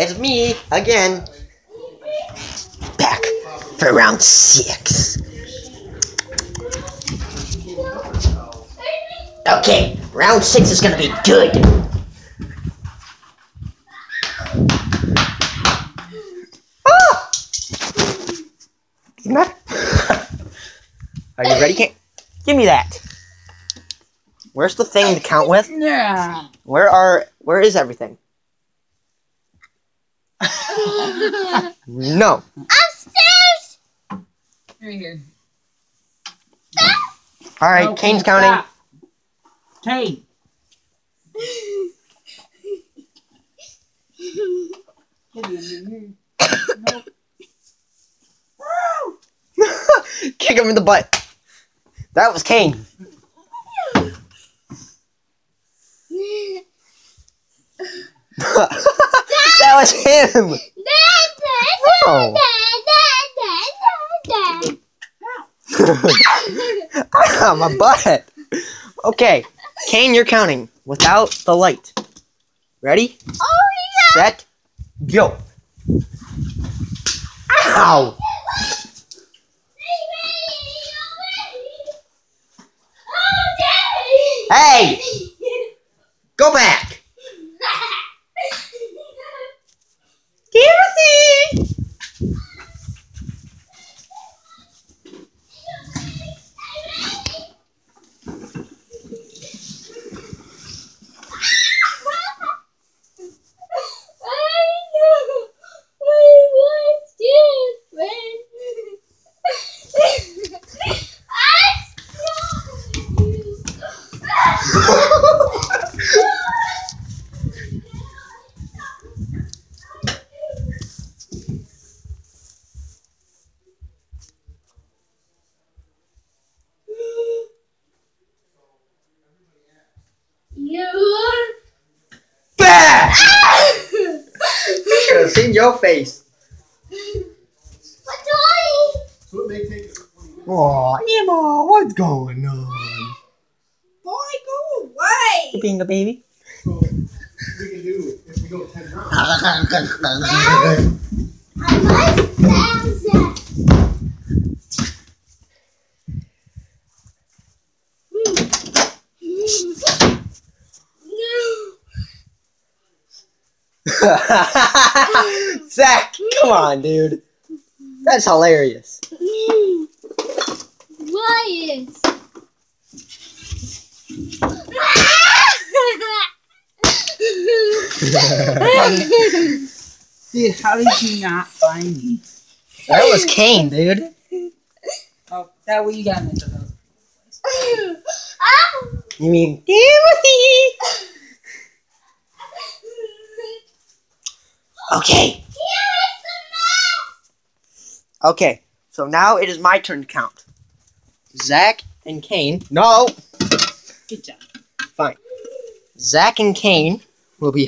It's me again. Back for round six. Okay, round six is gonna be good. Ah! Not- Are you ready? Give me that. Where's the thing to count with? Yeah. Where are? Where is everything? No. Upstairs. Right here. All right, Okay, Kane's oh, counting. stop. Kane. Get in here. Nope. Kick him in the butt. That was Kane. that was him. Oh. Ah, my butt. Okay, Kane, you're counting without the light. Ready? Set. Go. Ow. Hey, go back. Should have seen your face. So it may take us 20 minutes. Oh, Emma, what's going on? Boy, go away. Being a baby. So we can do if we go 10 rounds. I like Samson. Zach, come on, dude. That's hilarious. Why is? Dude, how did you not find me? That was Kane, dude. Oh, that way you got me into those. You mean Timothy? Okay. Okay. So now it is my turn to count. Zach and Kane. No. Good job. Fine. Zach and Kane will be